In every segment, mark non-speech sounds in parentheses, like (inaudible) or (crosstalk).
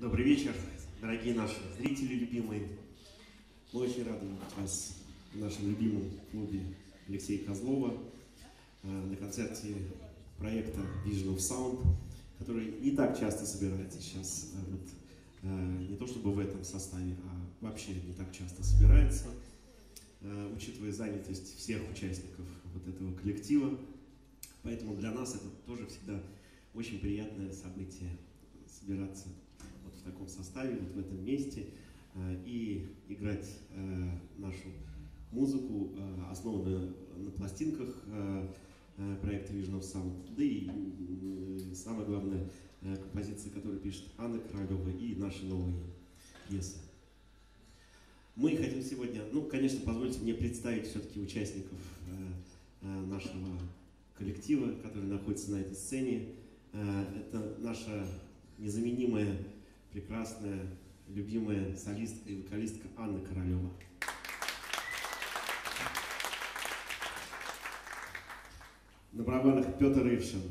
Добрый вечер, дорогие наши зрители любимые. Мы очень рады вас в нашем любимом клубе Алексея Козлова э, на концерте проекта Vision of Sound, который не так часто собирается сейчас, э, вот, э, не то чтобы в этом составе, а вообще не так часто собирается, учитывая занятость всех участников вот этого коллектива. Поэтому для нас это тоже всегда очень приятное событие собираться таком составе, вот в этом месте э, и играть э, нашу музыку, э, основанную на пластинках проекта Vision of Sound, да и самое главное, композиции, которые пишет Анна Королева и наши новые пьесы. Мы хотим сегодня, ну, конечно, позвольте мне представить все-таки участников нашего коллектива, который находится на этой сцене. Это наша незаменимая, прекрасная, любимая солистка и вокалистка Анна Королева. На барабанах Петр Ившин.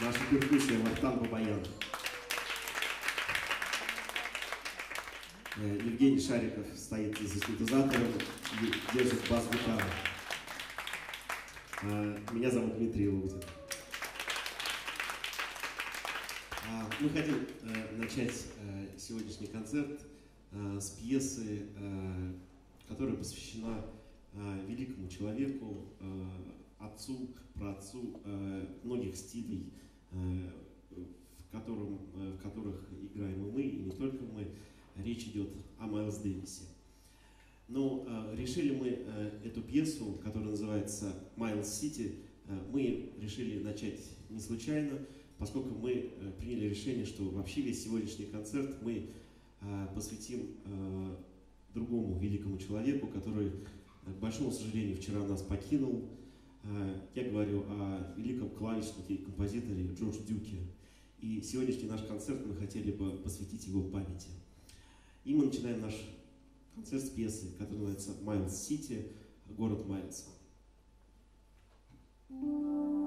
Наша перкуссия Вартан Бабаян. Э, Евгений Шариков стоит за синтезатором держит бас-гитару. Э, меня зовут Дмитрий Лузин. А, мы хотим э, начать э, сегодняшний концерт э, с пьесы, которая посвящена великому человеку, отцу, праотцу многих стилей, в, котором, в которых играем и мы, и не только мы. Речь идет о Майлз Дэвисе. Но решили мы эту пьесу, которая называется «Майлз Сити», мы решили начать не случайно, поскольку мы э, приняли решение, что вообще весь сегодняшний концерт мы э, посвятим э, другому великому человеку, который, к большому сожалению, вчера нас покинул. Я говорю о великом клавишнике и композиторе Джордж Дюке. И сегодняшний наш концерт мы хотели бы посвятить его памяти. И мы начинаем наш концерт с пьесы, которая называется «Майлз Сити», город Майлз. thank you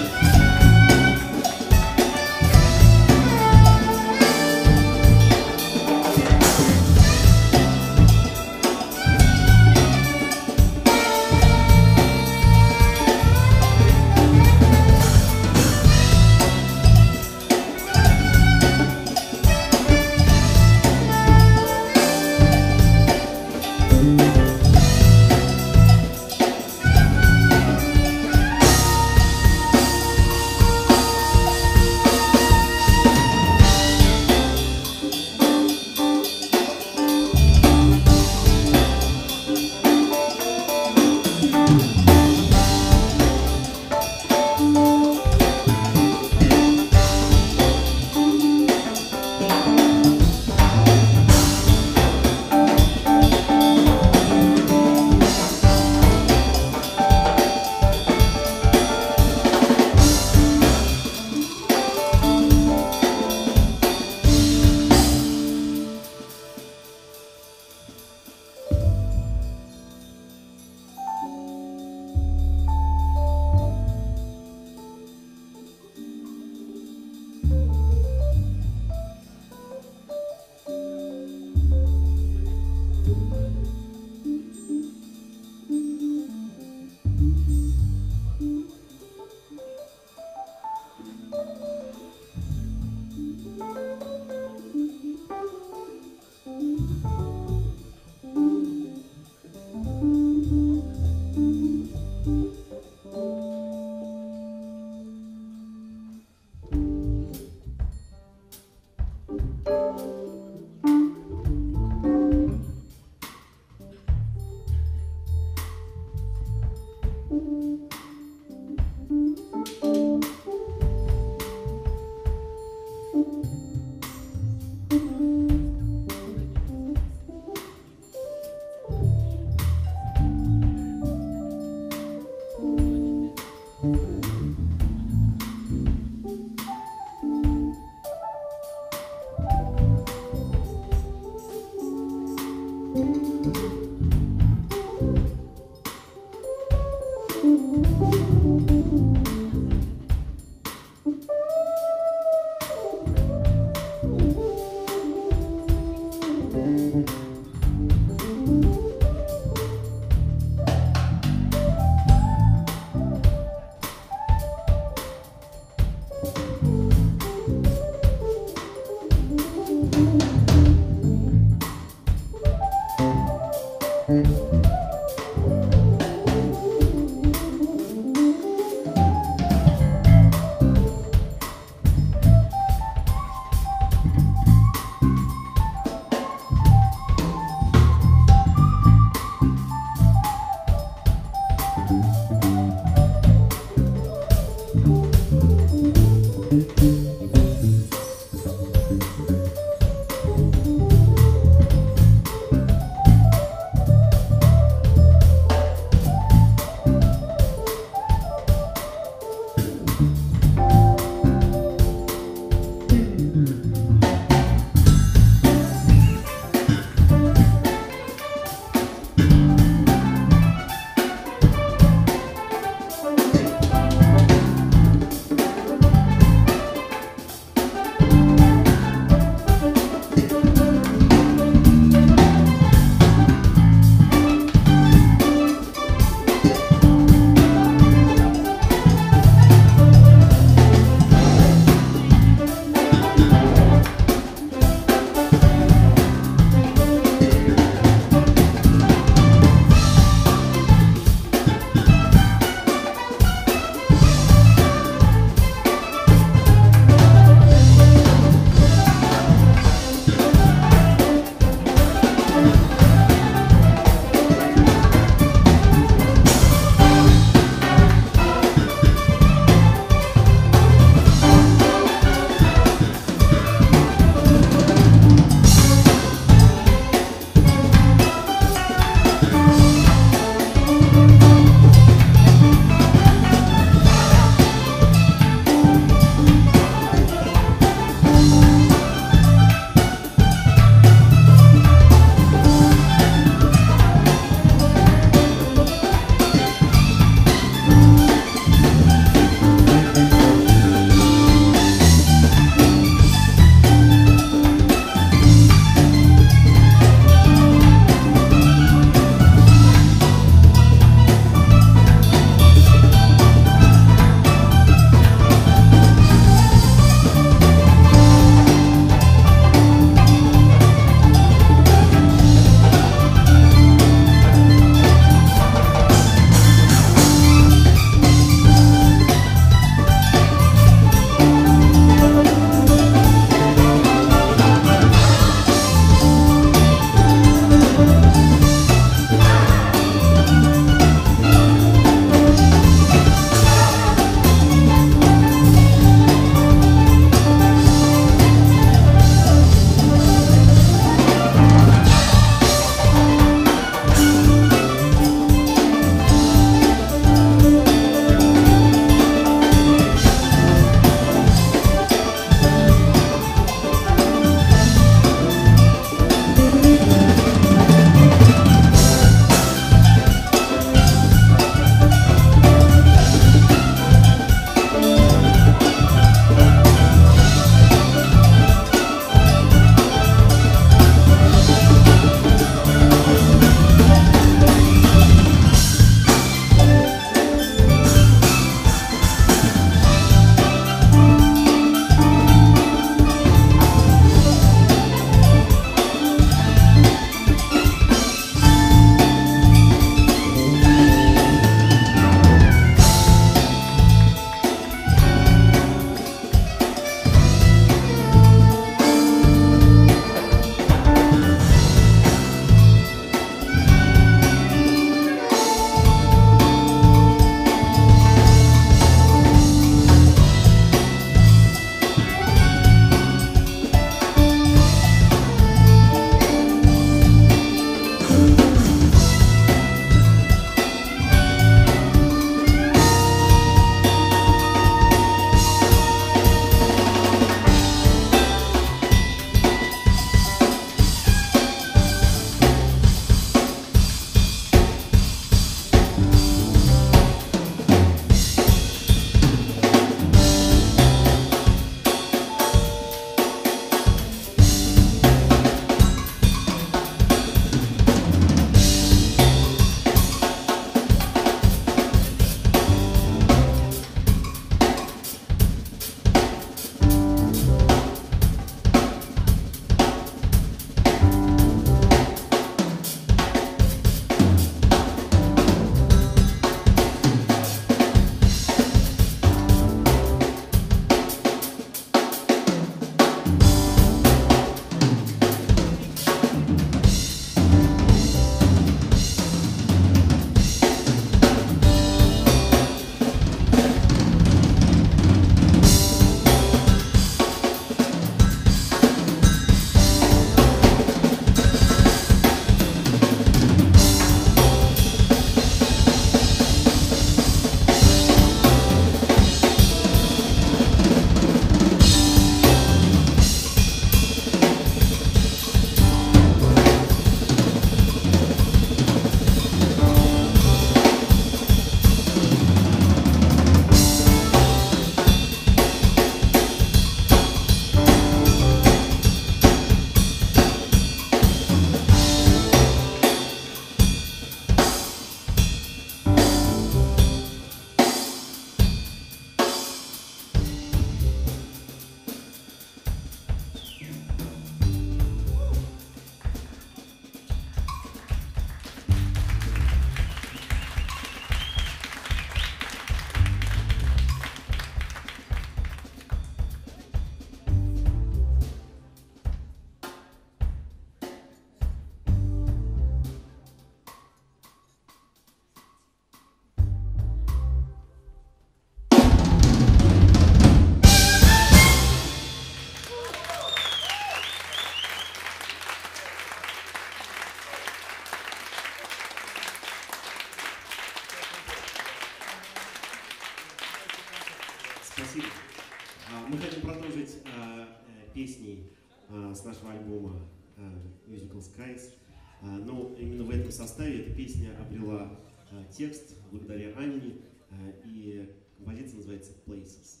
составе эта песня обрела а, текст благодаря Анне, а, и композиция называется Places.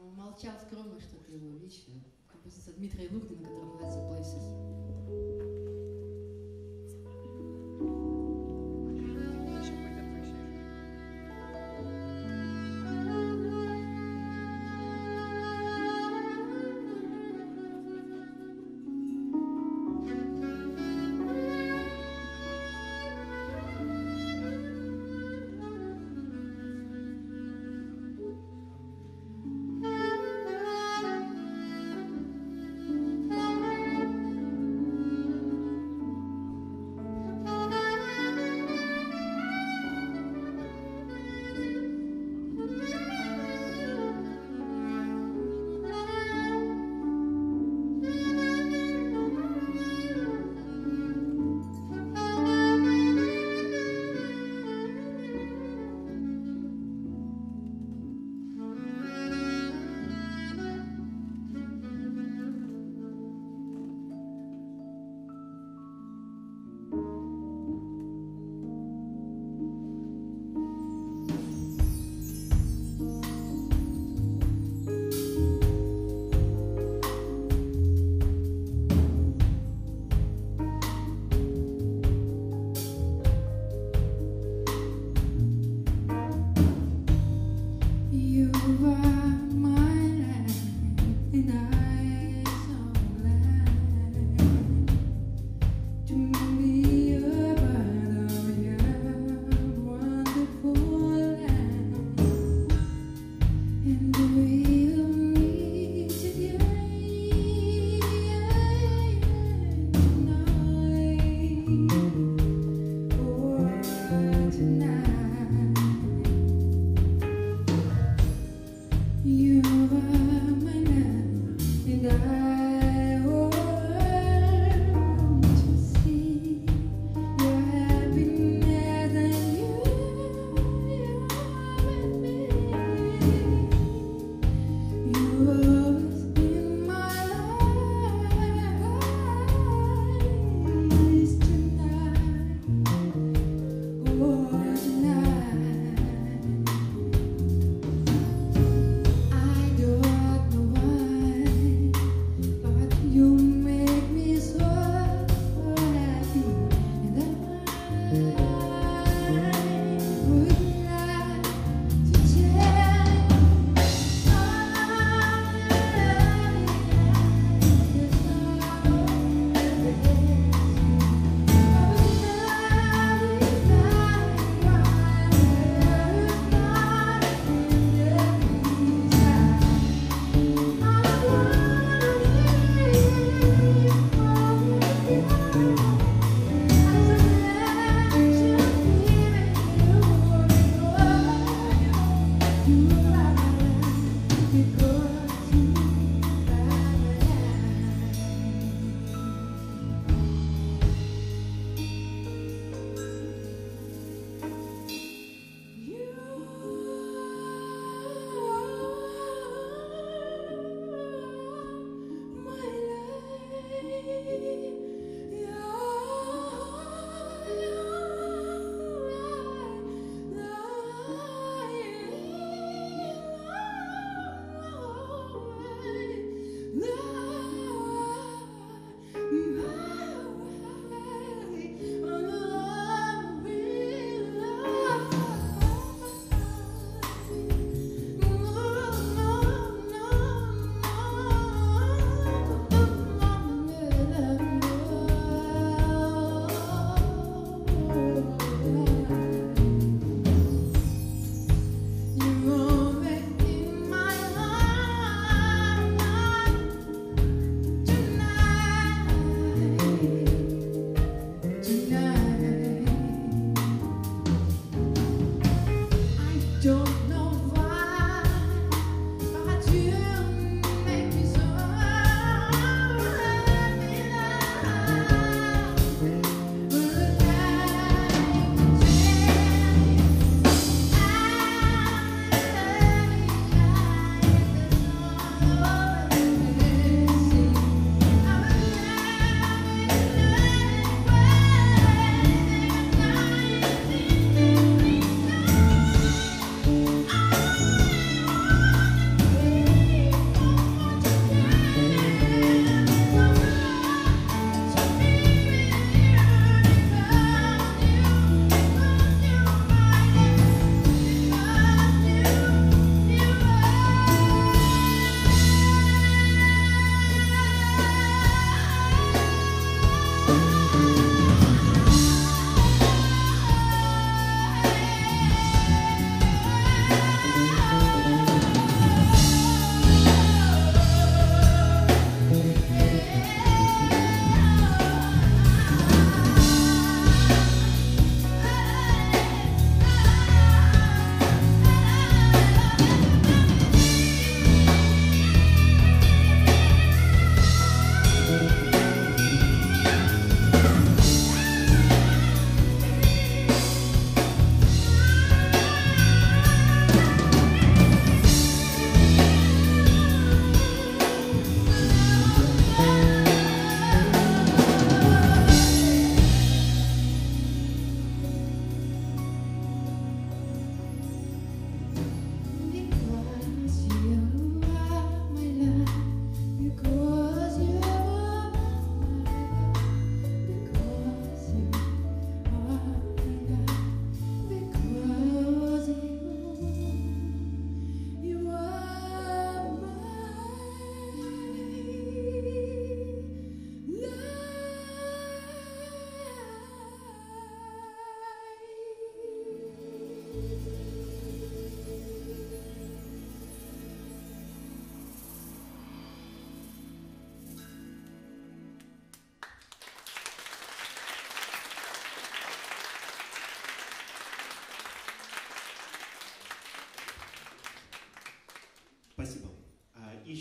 Он молчал скромно, что это его личное. Композиция Дмитрия Лугдина, которая называется Places.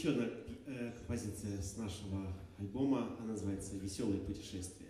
Еще одна э, композиция с нашего альбома. Она называется «Веселые путешествия».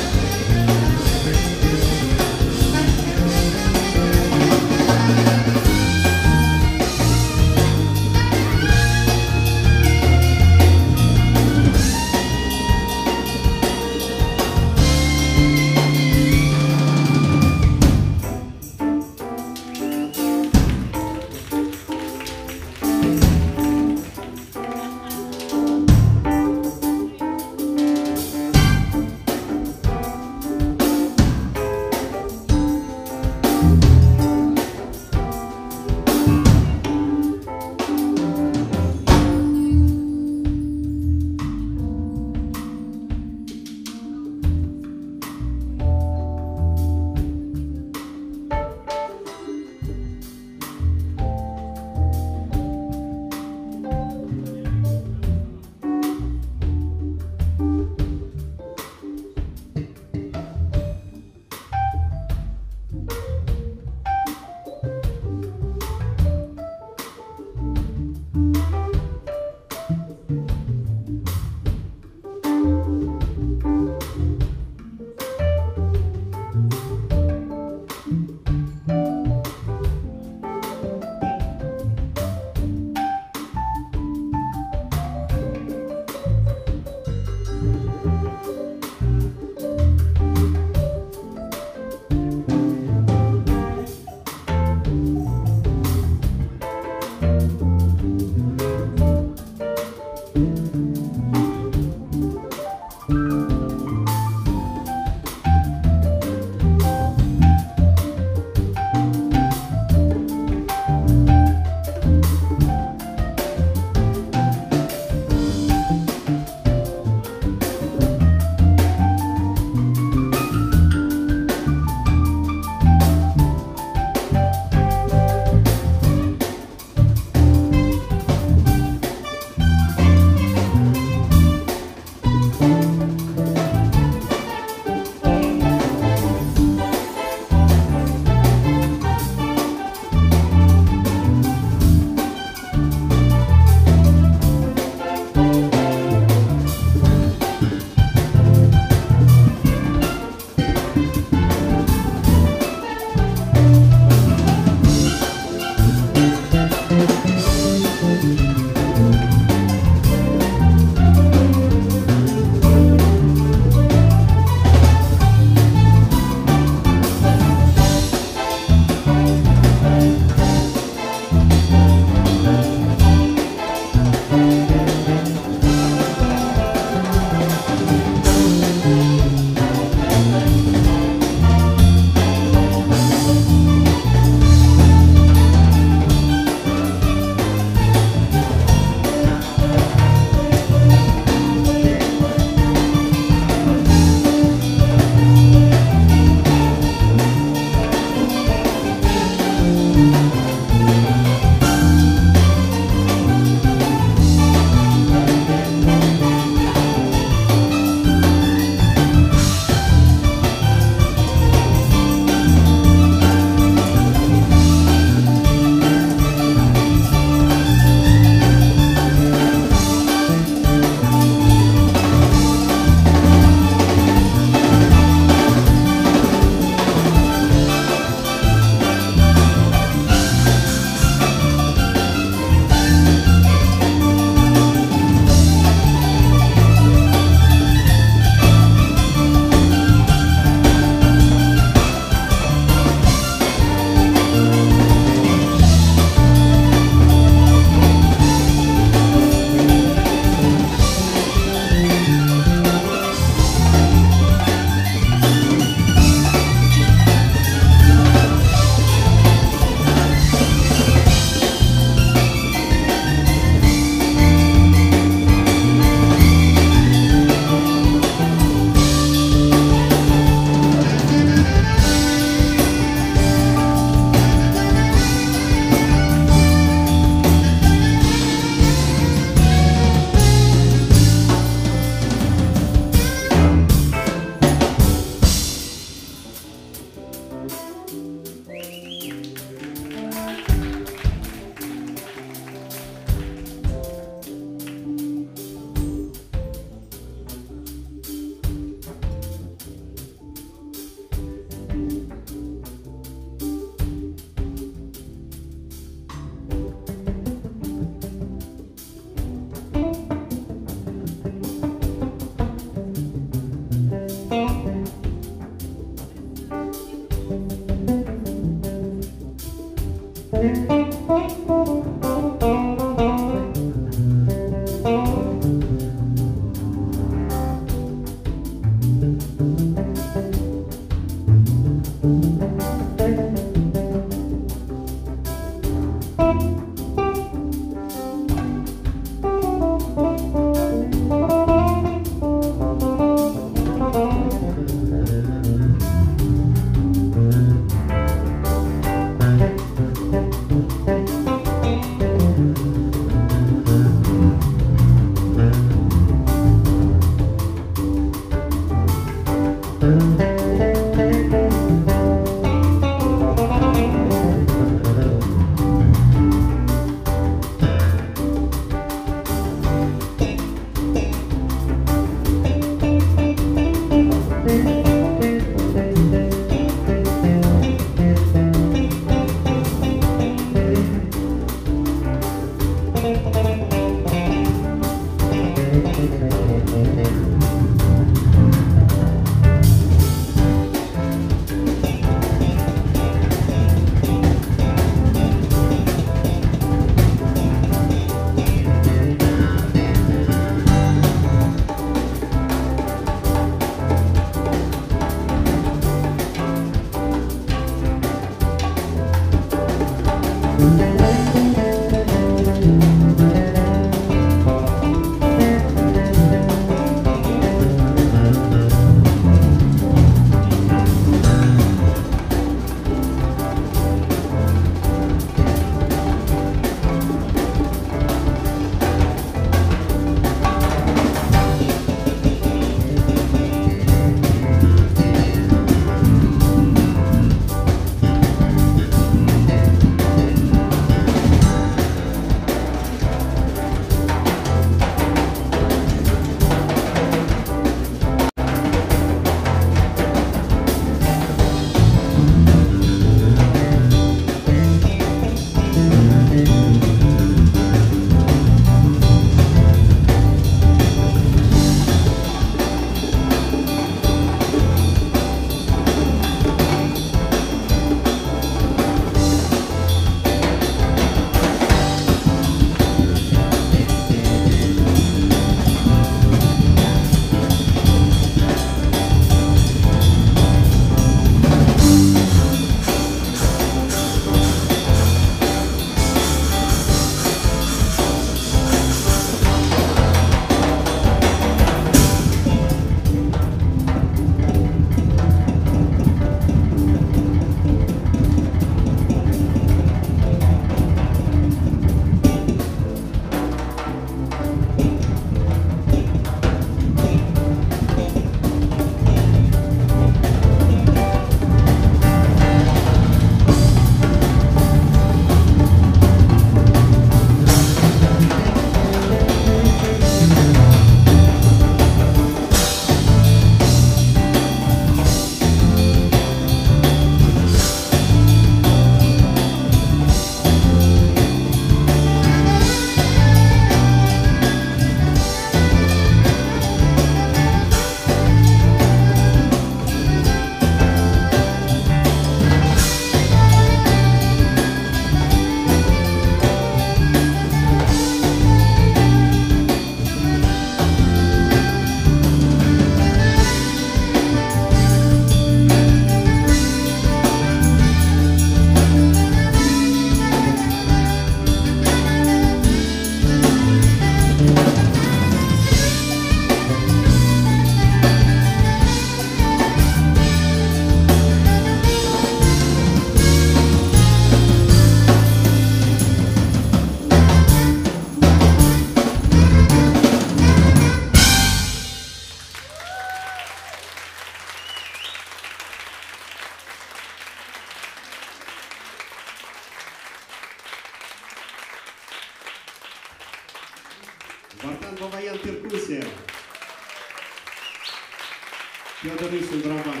Ильич барабаны.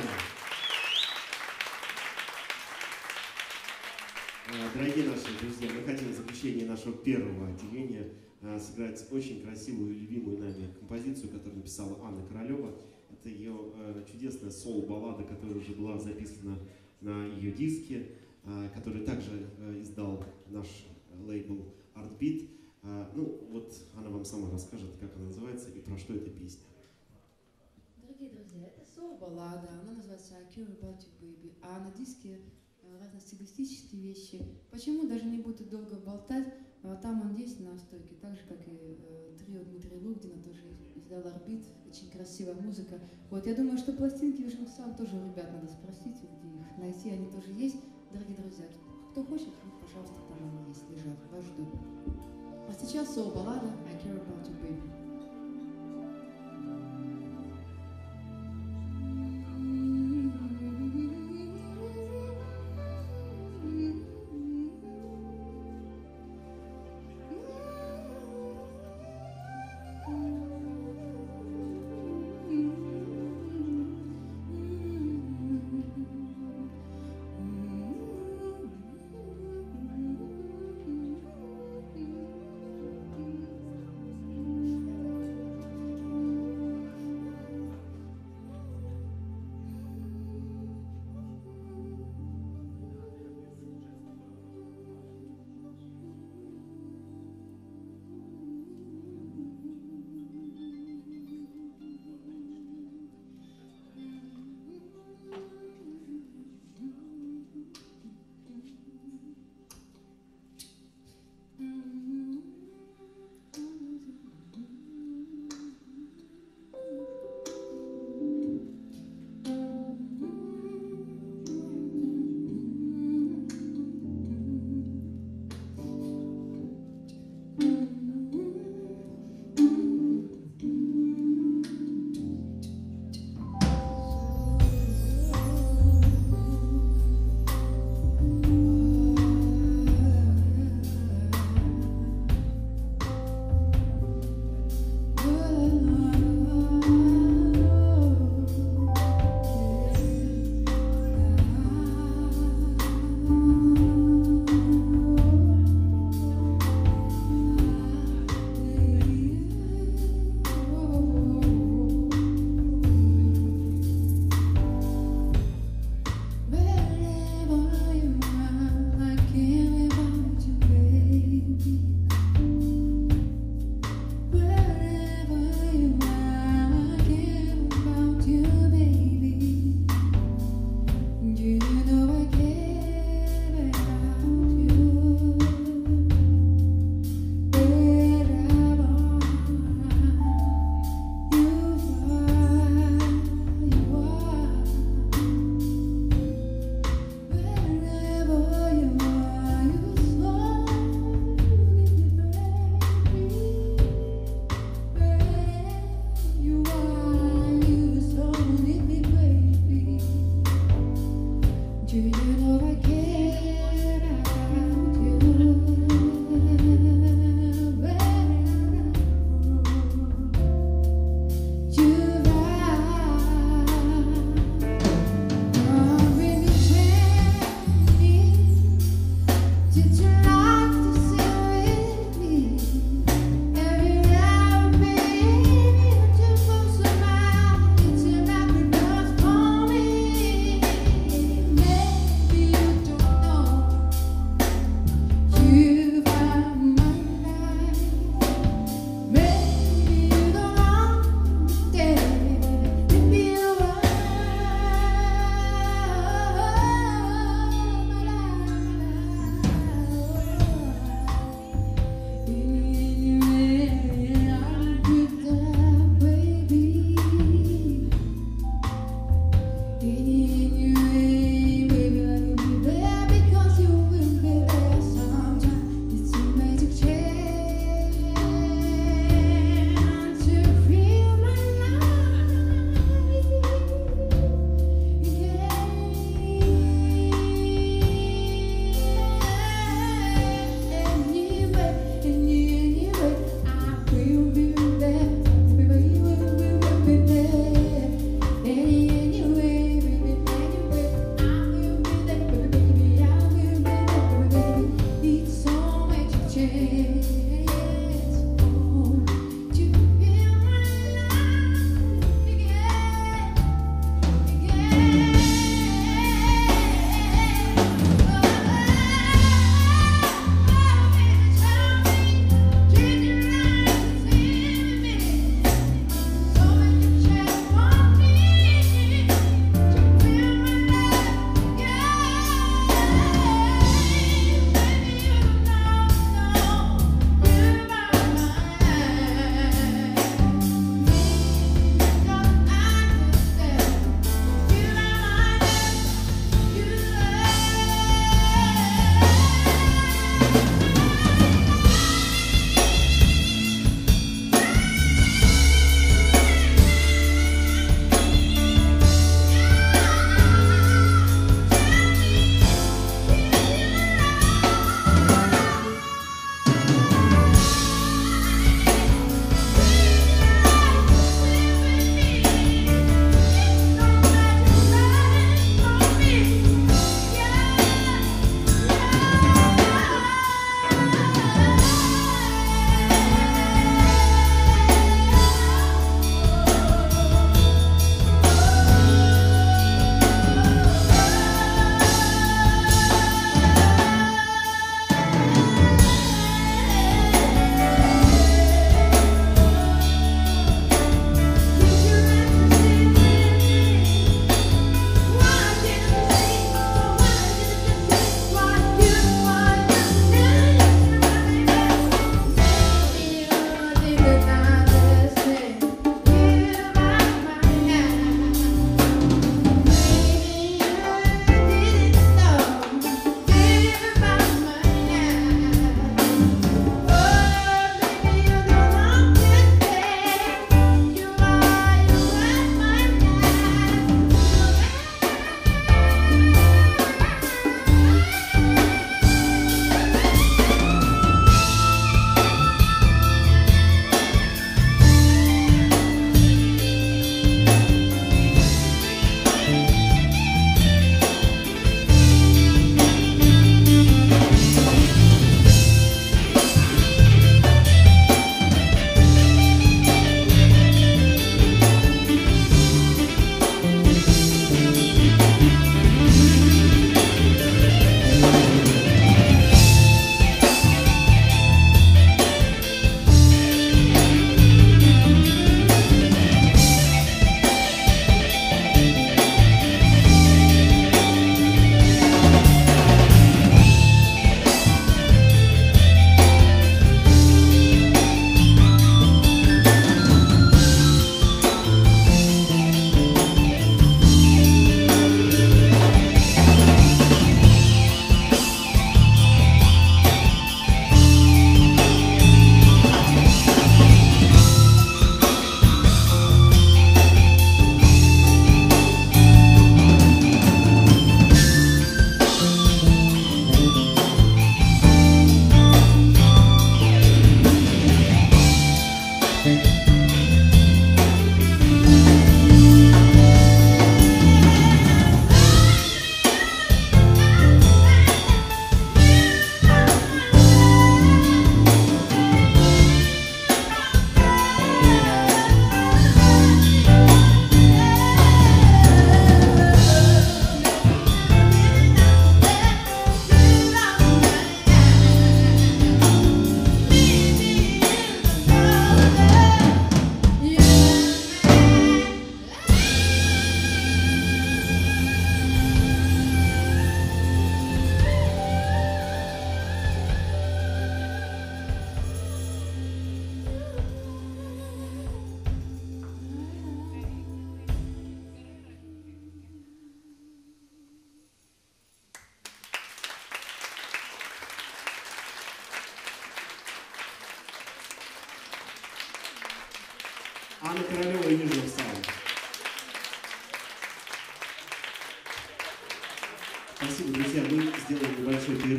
Э, Дорогие наши друзья, мы хотим в заключение нашего первого отделения э, сыграть очень красивую и любимую нами композицию, которую написала Анна Королева. Это ее э, чудесная сол-баллада, которая уже была записана на ее диске. который также издал наш лейбл Artbeat. Ну, вот она вам сама расскажет, как она называется и про что эта песня. Это соул-баллада, она называется I Care About You Baby, а на диске э, разные стилистические вещи. Почему, даже не буду долго болтать, а там он есть на стойке, так же, как и э, трио Дмитрия Лугдина, тоже издал орбит, очень красивая музыка. Вот, я думаю, что пластинки Vision Sound тоже ребят надо спросить, где их найти, они тоже есть. Дорогие друзья, кто хочет, пожалуйста, там они есть, лежат, вас ждут. А сейчас соул-баллада I Care About You Baby.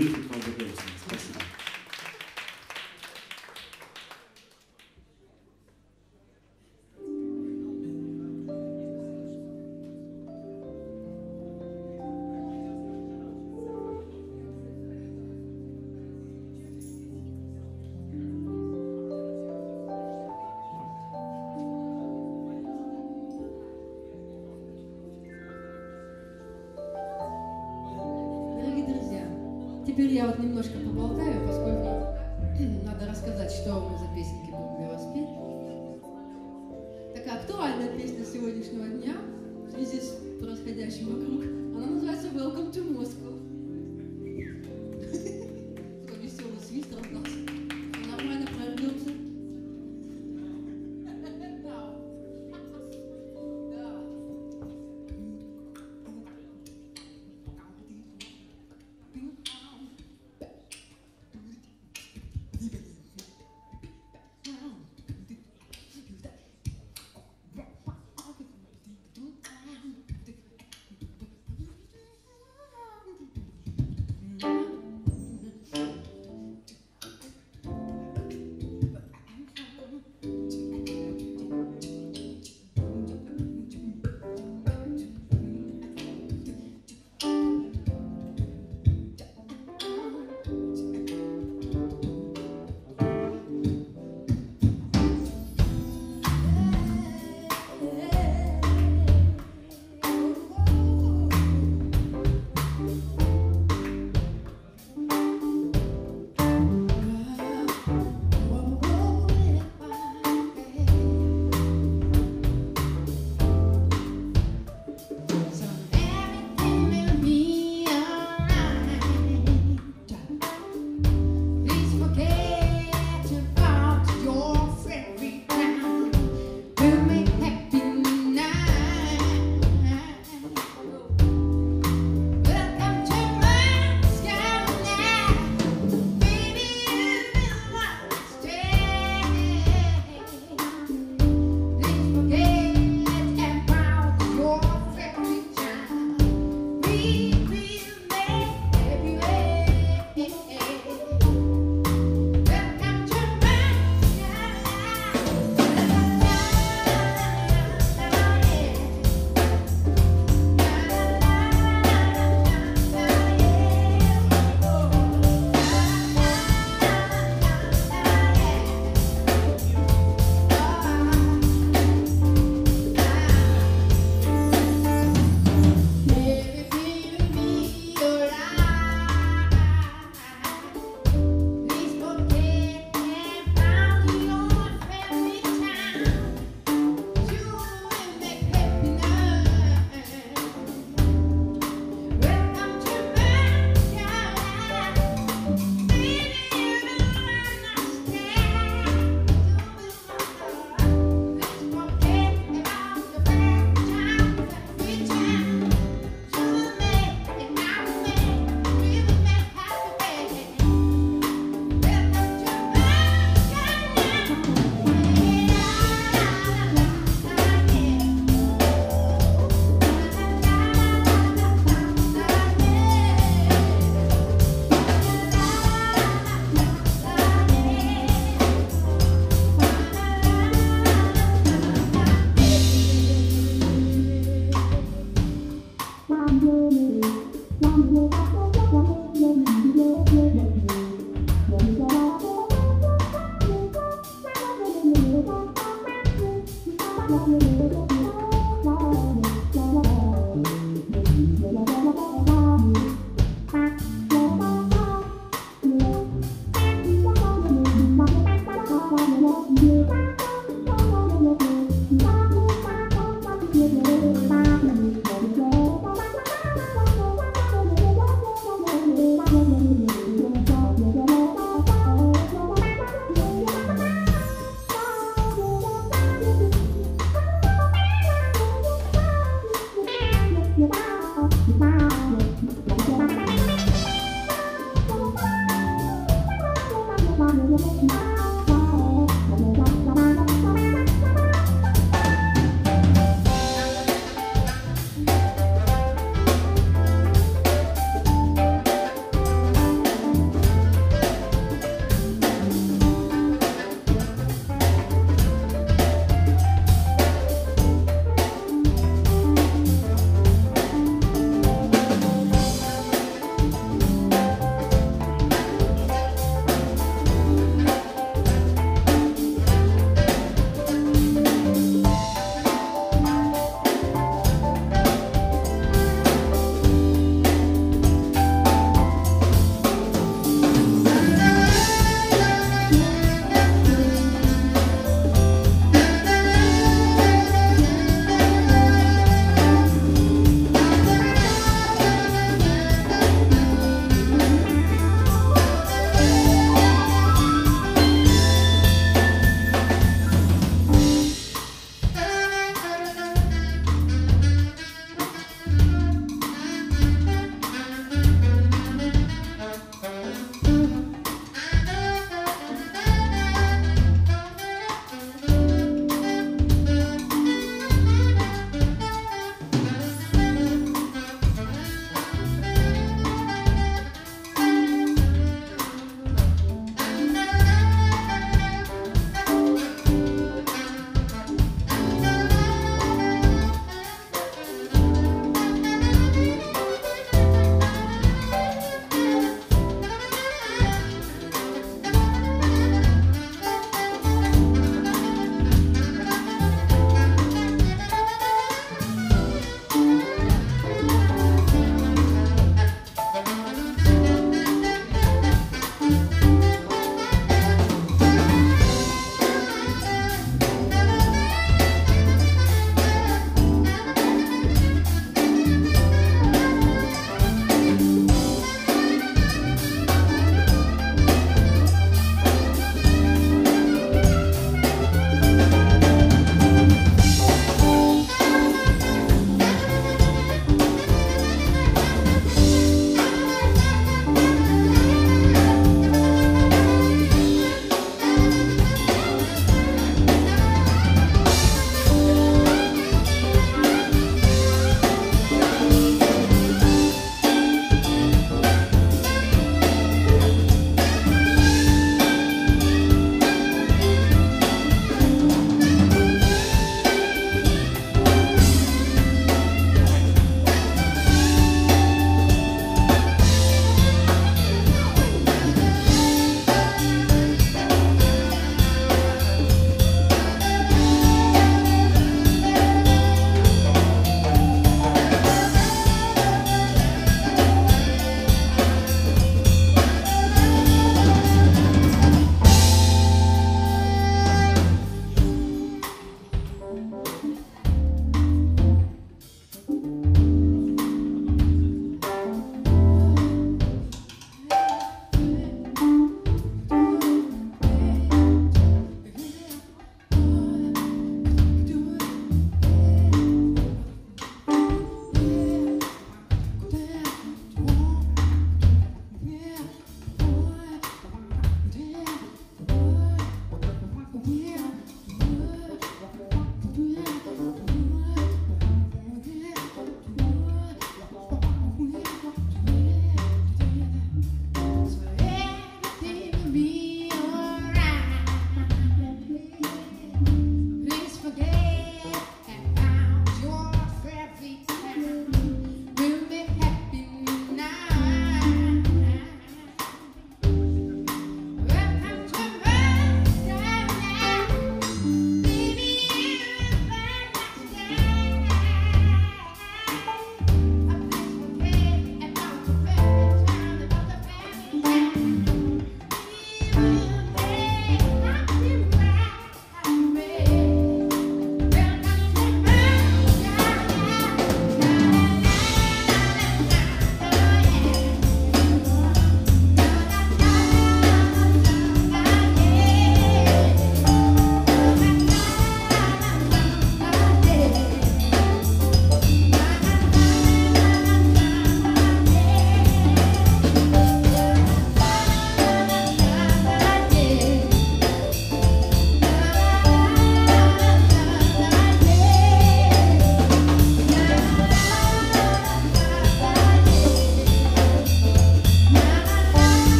Небольшой перерыв и к вам вернемся. Спасибо.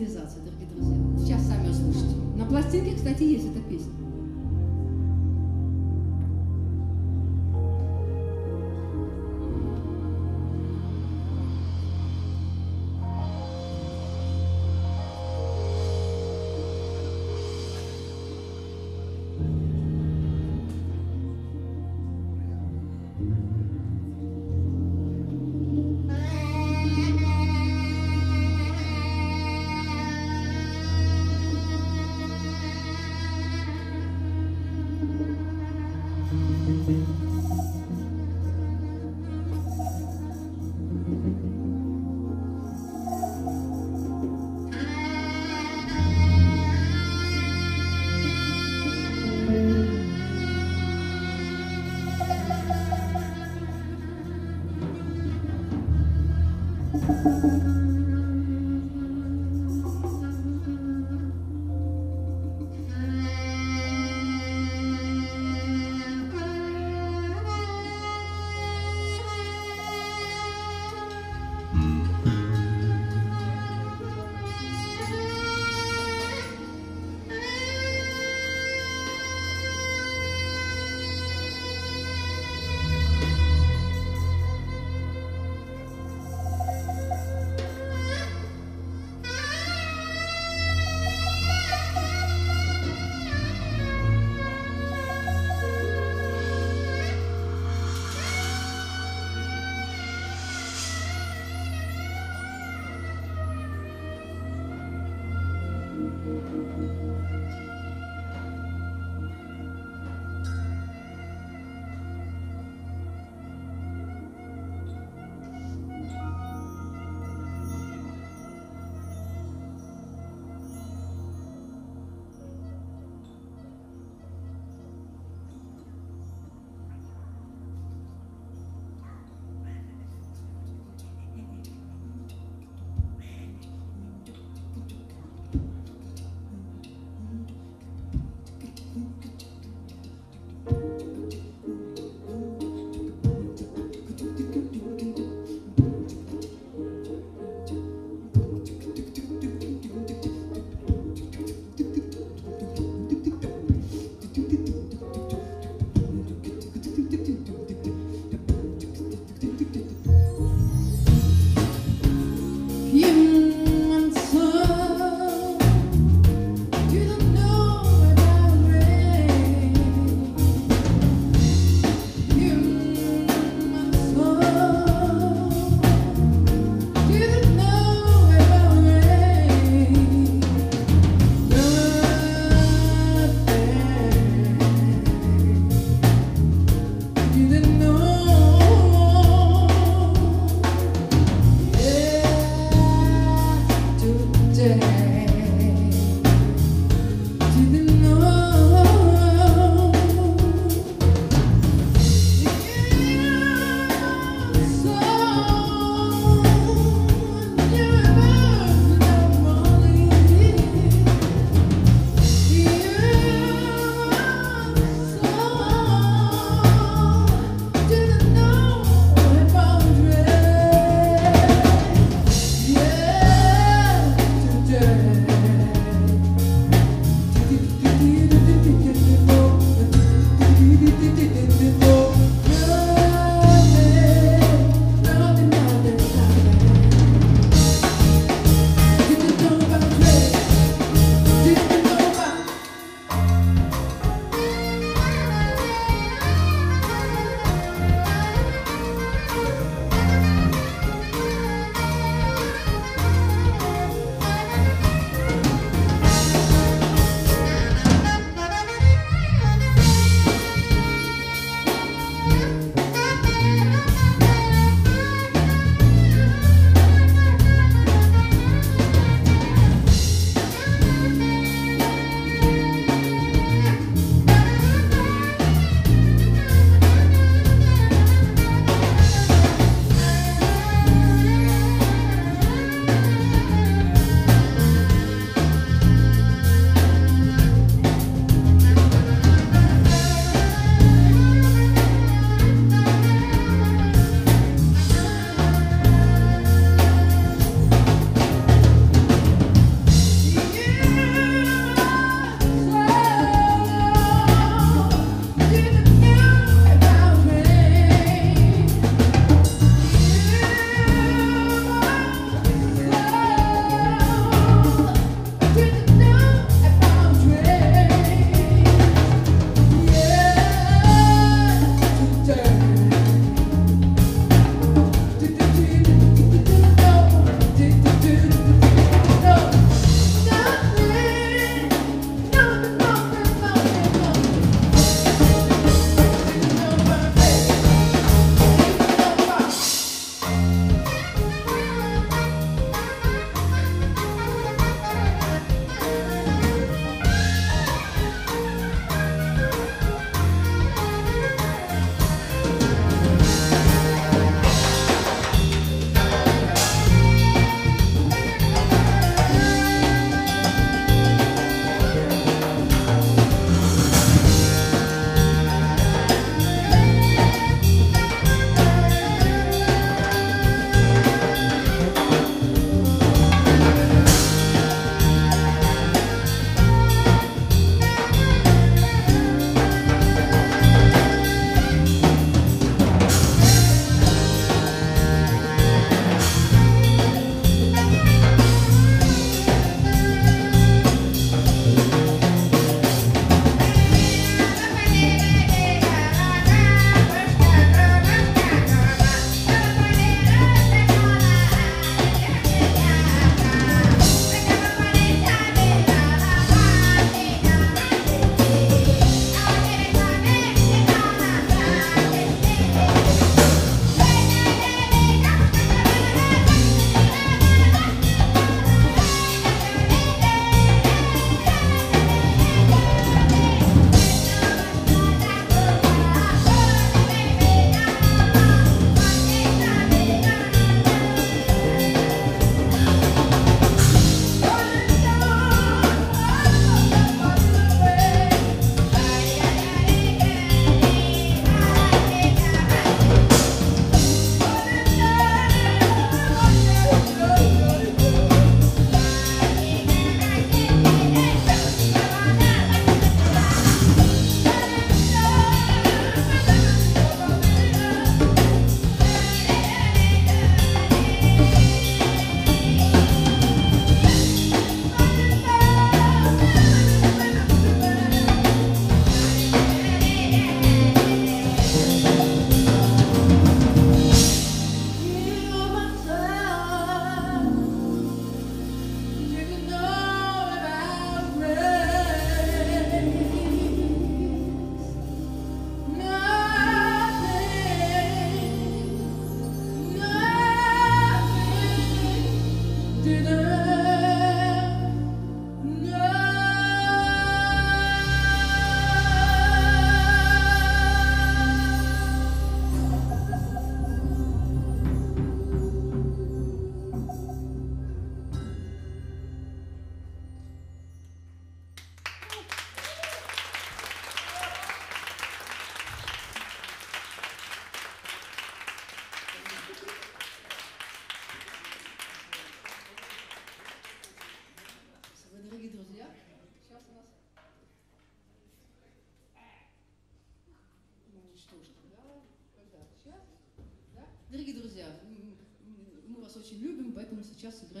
цивилизация, дорогие друзья. Сейчас сами услышите. На пластинке, кстати, есть это be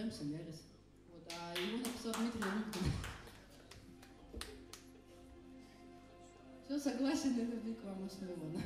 сейчас сыграем Солярис. Вот, а его написал Дмитрий Лугин. Все, согласен, и любви к вам основано.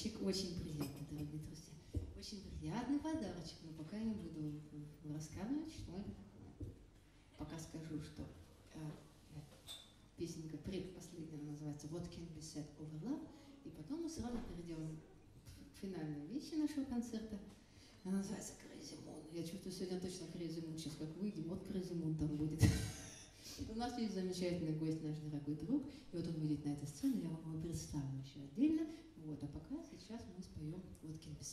Подарочек, очень приятный, дорогие друзья. Очень приятный подарочек, но пока я не буду рассказывать, что такое. Пока скажу, что э, песенка предпоследняя называется «What can be said over love», и потом мы сразу перейдем к финальной вещи нашего концерта. Она называется «Crazy Moon». Я чувствую, сегодня точно Crazy Moon. Сейчас как выйдем, вот Crazy Moon там будет. (laughs) У нас есть замечательный гость, наш дорогой друг, и вот он выйдет на эту сцену, я вам его представлю еще отдельно. Вот, а пока сейчас мы споем «What can be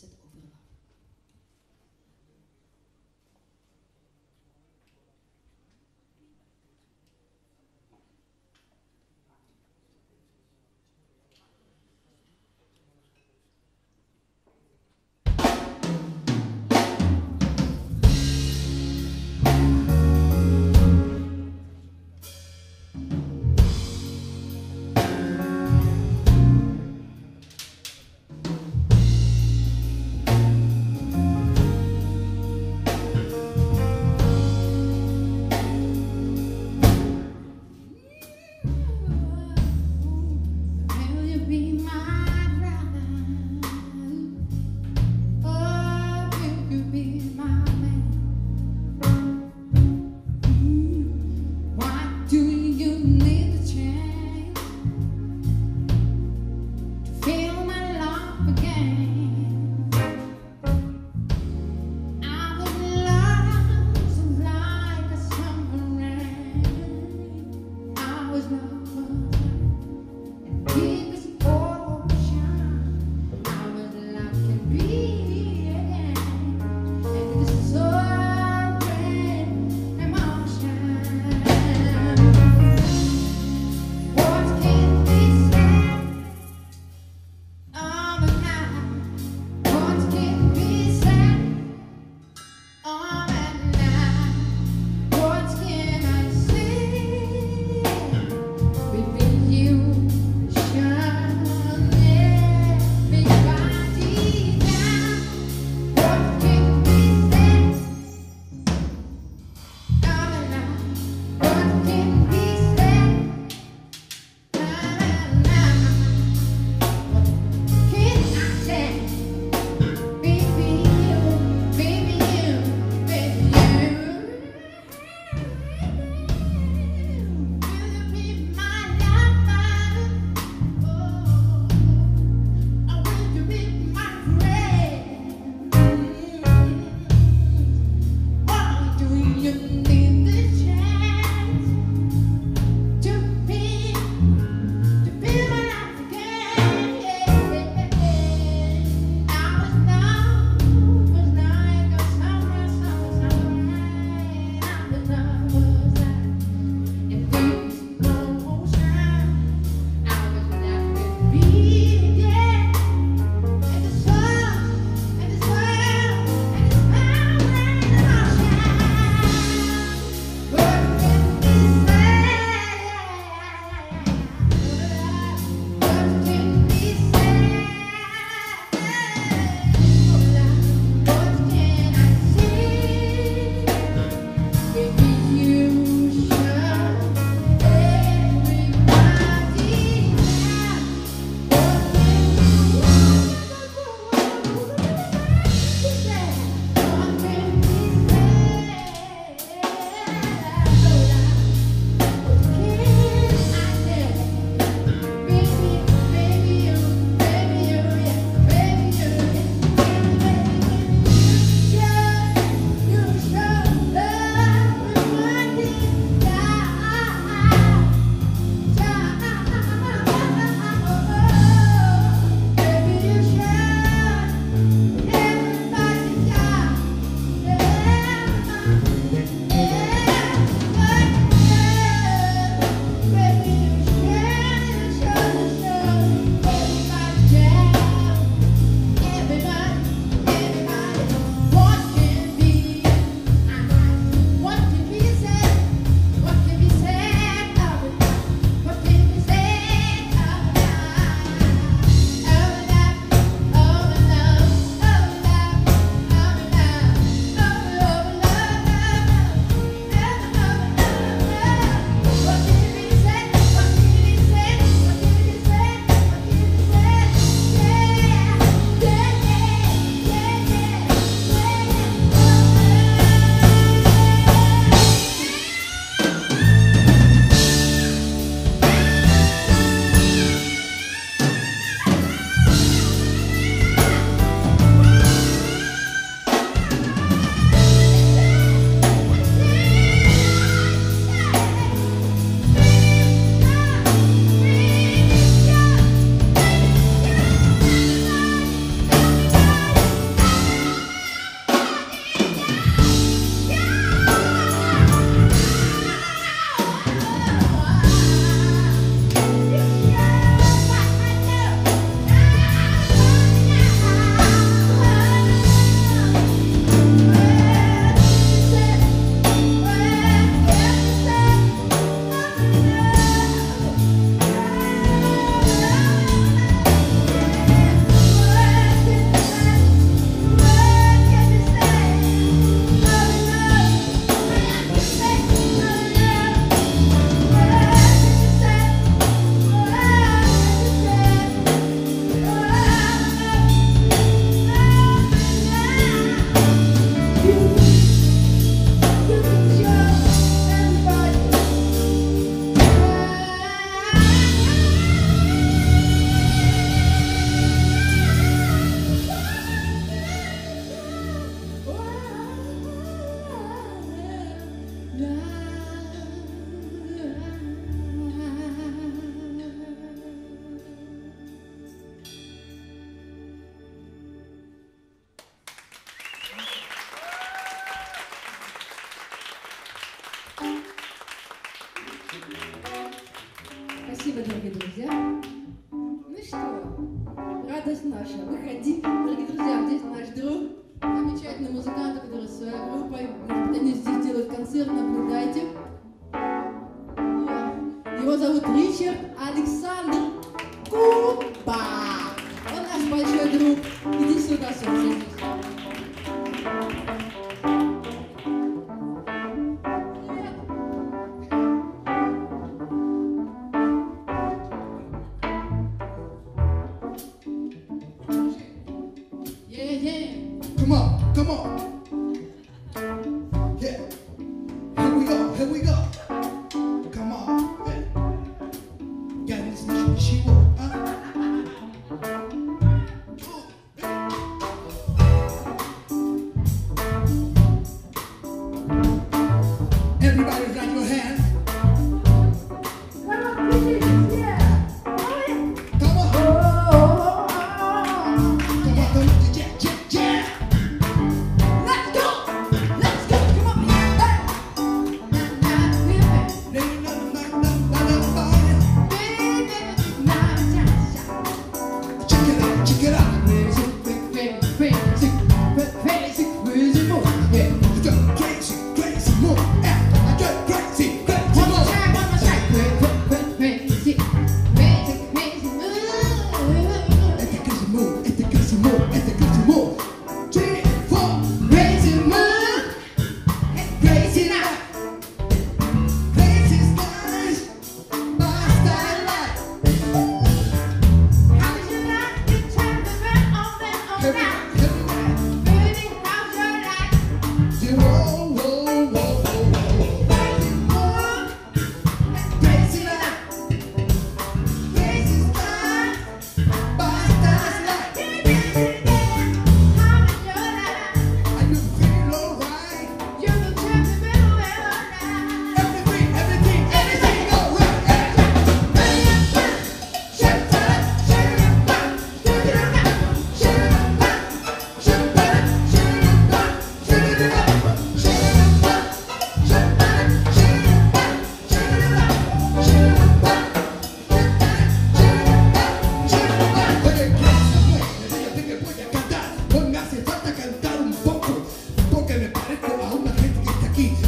you.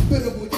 quello pure